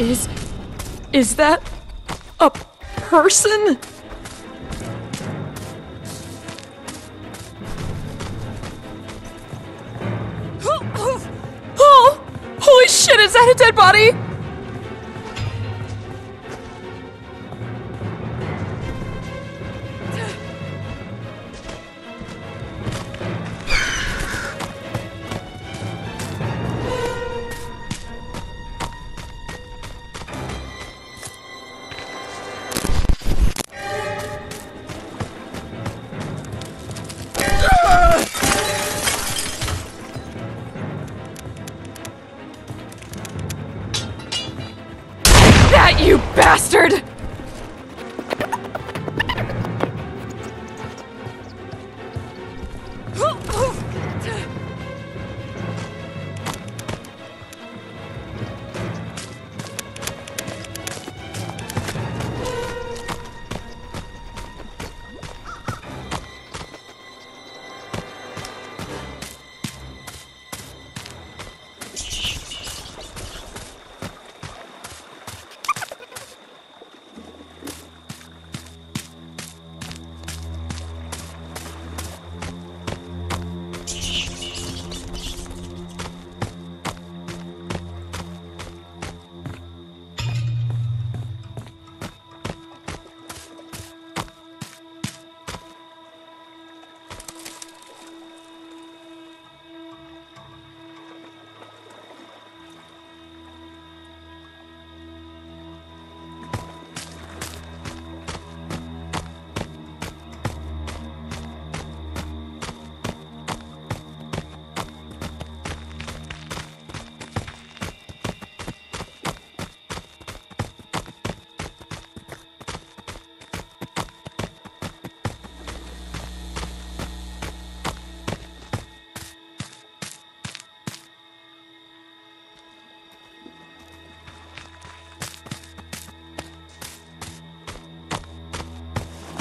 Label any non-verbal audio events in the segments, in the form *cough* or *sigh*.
Is. Is that. a person? *gasps* Oh, oh! Holy shit, is that a dead body? You bastard!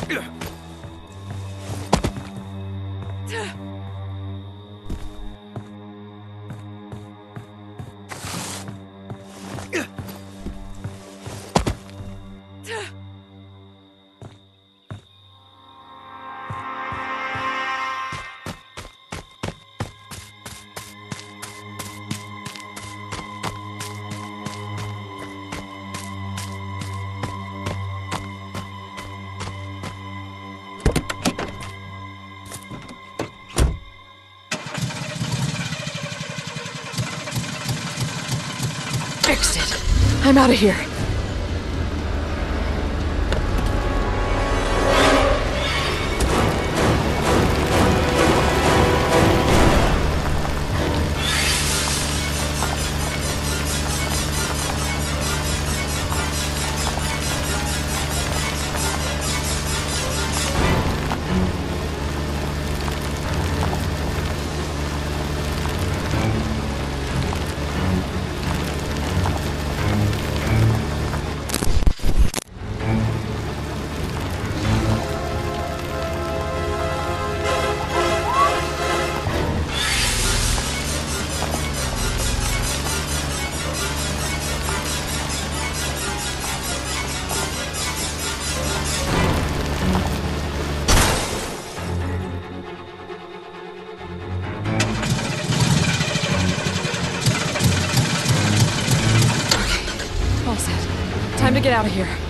这这 Fixed it. I'm out of here. Get out of here.